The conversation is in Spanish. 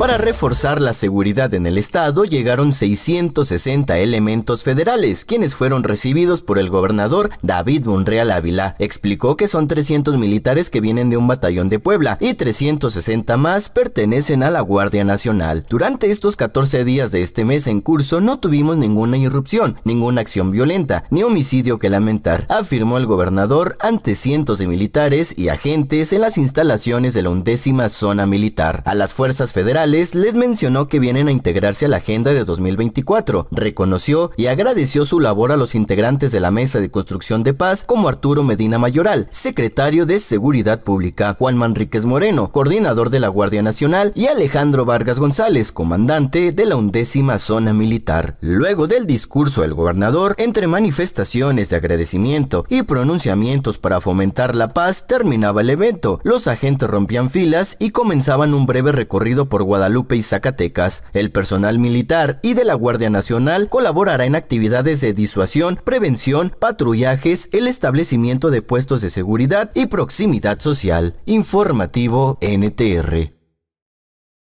Para reforzar la seguridad en el estado llegaron 660 elementos federales, quienes fueron recibidos por el gobernador David Monreal Ávila. Explicó que son 300 militares que vienen de un batallón de Puebla y 360 más pertenecen a la Guardia Nacional. Durante estos 14 días de este mes en curso no tuvimos ninguna irrupción, ninguna acción violenta, ni homicidio que lamentar, afirmó el gobernador ante cientos de militares y agentes en las instalaciones de la undécima zona militar. A las fuerzas federales les mencionó que vienen a integrarse a la agenda de 2024, reconoció y agradeció su labor a los integrantes de la Mesa de Construcción de Paz como Arturo Medina Mayoral, secretario de Seguridad Pública, Juan Manríquez Moreno, coordinador de la Guardia Nacional, y Alejandro Vargas González, comandante de la undécima zona militar. Luego del discurso del gobernador, entre manifestaciones de agradecimiento y pronunciamientos para fomentar la paz, terminaba el evento. Los agentes rompían filas y comenzaban un breve recorrido por Guadalupe y Zacatecas. El personal militar y de la Guardia Nacional colaborará en actividades de disuasión, prevención, patrullajes, el establecimiento de puestos de seguridad y proximidad social. Informativo NTR.